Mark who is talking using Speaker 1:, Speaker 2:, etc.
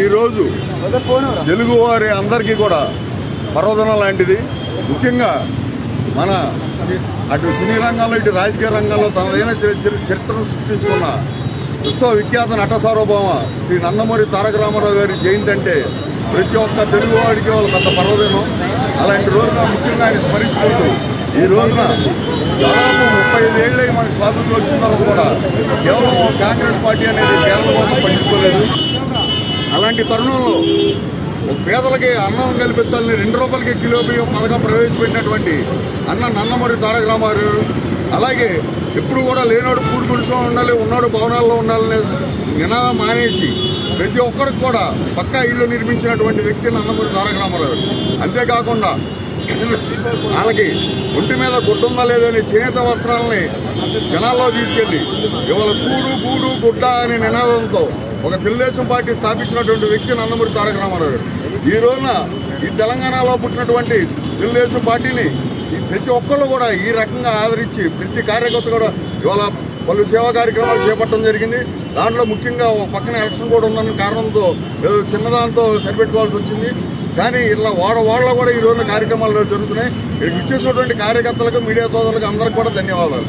Speaker 1: ఈరోజు తెలుగువారి అందరికీ కూడా పర్వదనం లాంటిది. ముఖ్యంగా మన సి- అటు సినీ రంగంలో ఇటు రాజకీయ రంగంలో తనదైన చరిత్రను సృష్టించుకున్న విశ్వవిఖ్యాత నట సార్వభౌమ శ్రీ నందమూరి తారక రామారావు గారి జయంతి అంటే ప్రతి ఒక్క తెలుగువాడికి వాడికి వాళ్ళకంత పర్వదినం. అలాంటి రోజున ముఖ్యంగా ఆయన స్మరించుకుంటూ ఈ రోజున దాదాపు ముప్పై ఐదేళ్ళే మనకి స్వాతంత్రం వచ్చిన తర్వాత కూడా కేవలం కాంగ్రెస్ పార్టీ అనేది కేరళ కోసం పట్టించుకోలేదు. అలాంటి తరుణంలో పేదలకి అన్నం కల్పించాలని రెండు రూపాయలకి కిలో బియ్యం పథకం ప్రవేశపెట్టినటువంటి అన్న నందమూరి తారక రామారావు అలాగే ఎప్పుడు కూడా లేనోడు కూడి గుడిసో ఉండాలి ఉన్నాడు భవనాల్లో ఉండాలనే నినాదం మానేసి ప్రతి ఒక్కరికి కూడా పక్కా ఇల్లు నిర్మించినటువంటి వ్యక్తి నందమూరి తారక రామారావు అంతేకాకుండా వాళ్ళకి ఒంటి మీద గుడ్డుందా లేదని చేనేత వస్త్రాలని జనాల్లో తీసుకెళ్ళి ఇవాళ కూడు గూడు గుడ్డ అనే నినాదంతో ఒక తెలుగుదేశం పార్టీ స్థాపించినటువంటి వ్యక్తి నందమూరి తారక రామారావు గారు. ఈ రోజున ఈ తెలంగాణలో పుట్టినటువంటి తెలుగుదేశం పార్టీని ప్రతి ఒక్కళ్ళు కూడా ఈ రకంగా ఆదరించి ప్రతి కార్యకర్త కూడా ఇవాళ పలు సేవా కార్యక్రమాలు చేపట్టడం జరిగింది. దాంట్లో ముఖ్యంగా ఒక పక్కన ఎలక్షన్ కూడా ఉందన్న కారణంతో ఏదో చిన్నదాంతో సరిపెట్టుకోవాల్సి వచ్చింది. కానీ ఇట్లా వాడ వాళ్ళ కూడా ఈ రోజున కార్యక్రమాలు జరుగుతున్నాయి. ఇక్కడికి ఇచ్చేసినటువంటి కార్యకర్తలకు మీడియా సోదరులకు అందరికీ కూడా ధన్యవాదాలు.